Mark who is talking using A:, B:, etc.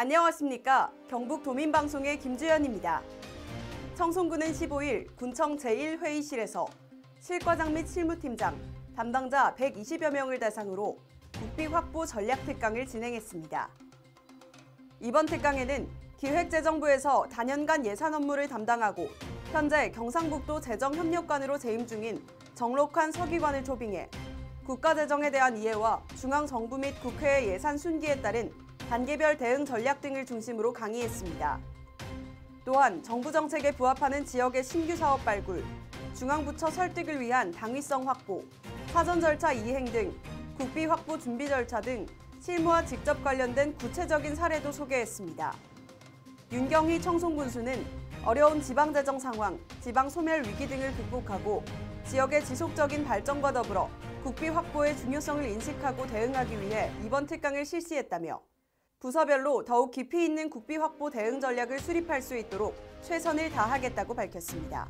A: 안녕하십니까. 경북 도민방송의 김주연입니다. 청송군은 15일 군청 제1회의실에서 실과장 및 실무팀장, 담당자 120여 명을 대상으로 국비 확보 전략 특강을 진행했습니다. 이번 특강에는 기획재정부에서 단연간 예산 업무를 담당하고 현재 경상북도 재정협력관으로 재임 중인 정록환 서기관을 초빙해 국가재정에 대한 이해와 중앙정부 및 국회의 예산 순기에 따른 단계별 대응 전략 등을 중심으로 강의했습니다. 또한 정부 정책에 부합하는 지역의 신규 사업 발굴, 중앙부처 설득을 위한 당위성 확보, 사전 절차 이행 등 국비 확보 준비 절차 등 실무와 직접 관련된 구체적인 사례도 소개했습니다. 윤경희 청송군수는 어려운 지방재정 상황, 지방 소멸 위기 등을 극복하고 지역의 지속적인 발전과 더불어 국비 확보의 중요성을 인식하고 대응하기 위해 이번 특강을 실시했다며 부서별로 더욱 깊이 있는 국비 확보 대응 전략을 수립할 수 있도록 최선을 다하겠다고 밝혔습니다.